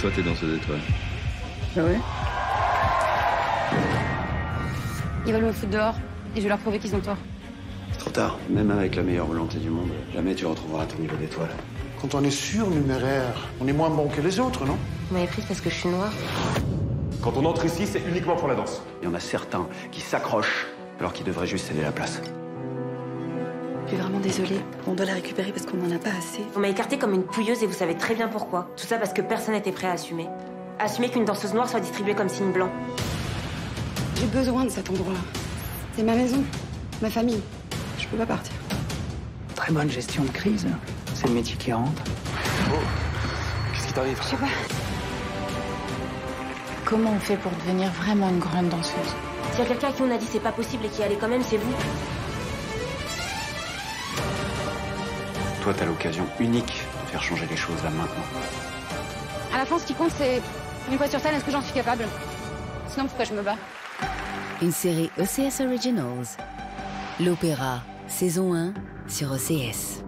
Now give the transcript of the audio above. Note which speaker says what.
Speaker 1: Toi, t'es danseuse d'étoiles.
Speaker 2: Ah ouais Ils veulent me foutre dehors et je vais leur prouver qu'ils ont tort.
Speaker 3: Trop tard. Même avec la meilleure volonté du monde, jamais tu retrouveras ton niveau d'étoile.
Speaker 4: Quand on est surnuméraire, on est moins bon que les autres, non?
Speaker 2: Vous m'avez prise parce que je suis noire.
Speaker 5: Quand on entre ici, c'est uniquement pour la danse.
Speaker 3: Il y en a certains qui s'accrochent alors qu'ils devraient juste céder la place.
Speaker 2: Je suis vraiment désolée. On doit la récupérer parce qu'on n'en a pas assez.
Speaker 6: On m'a écartée comme une pouilleuse et vous savez très bien pourquoi. Tout ça parce que personne n'était prêt à assumer. Assumer qu'une danseuse noire soit distribuée comme signe blanc.
Speaker 2: J'ai besoin de cet endroit-là. C'est ma maison, ma famille. Je peux pas partir.
Speaker 7: Très bonne gestion de crise. C'est le métier qui rentre.
Speaker 5: Qu'est-ce qui t'arrive?
Speaker 2: Je sais pas.
Speaker 8: Comment on fait pour devenir vraiment une grande danseuse?
Speaker 6: S'il y a quelqu'un à qui on a dit c'est pas possible et qui allait quand même, c'est vous.
Speaker 3: Toi, t'as l'occasion unique de faire changer les choses là maintenant.
Speaker 2: À la fin, ce qui compte, c'est une fois sur scène, est-ce que j'en suis capable? Sinon, pourquoi je me bats?
Speaker 9: Une série OCS Originals. L'opéra, saison 1 sur OCS.